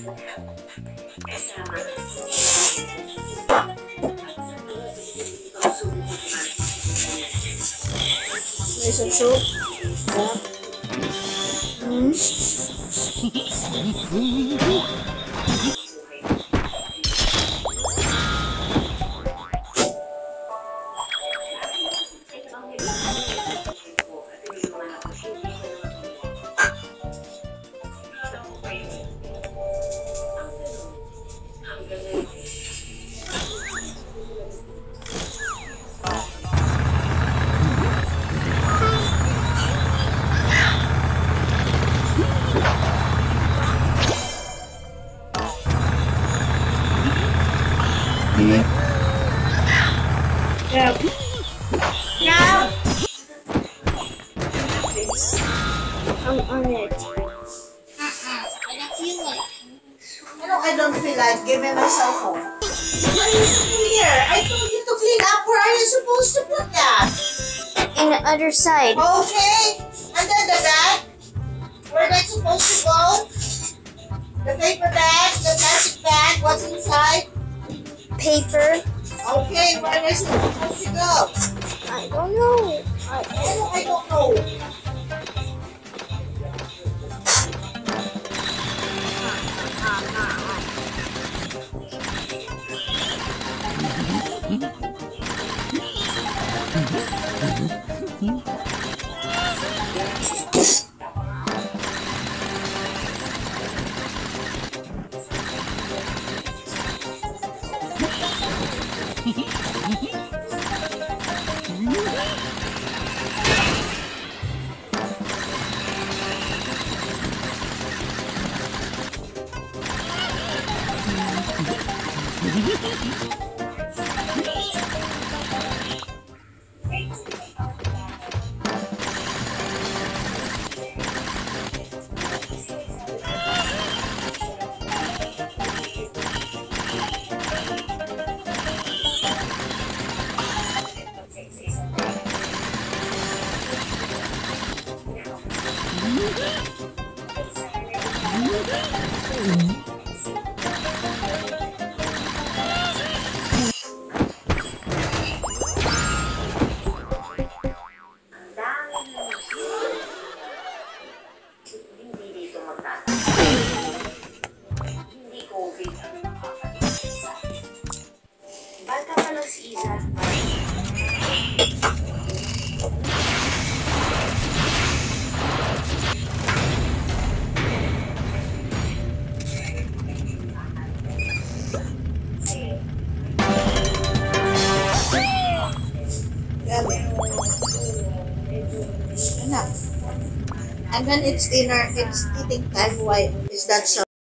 Nice and short. Yeah. Mm. Hmm. Yeah. Yeah. I'm on it. I don't feel like. Ano I don't feel like? Give me my cell phone. What are you doing here? I told you to clean up. Where are you supposed to put that? In the other side. Okay. Under the bag? Where that's supposed to go? The paper bag, the plastic bag, what's inside? Paper. Okay, where is it supposed to go? I don't know. I, Ano I don't know. Hehehehe Mm-hmm. Enough. And then it's dinner, it's eating time. Why is that so?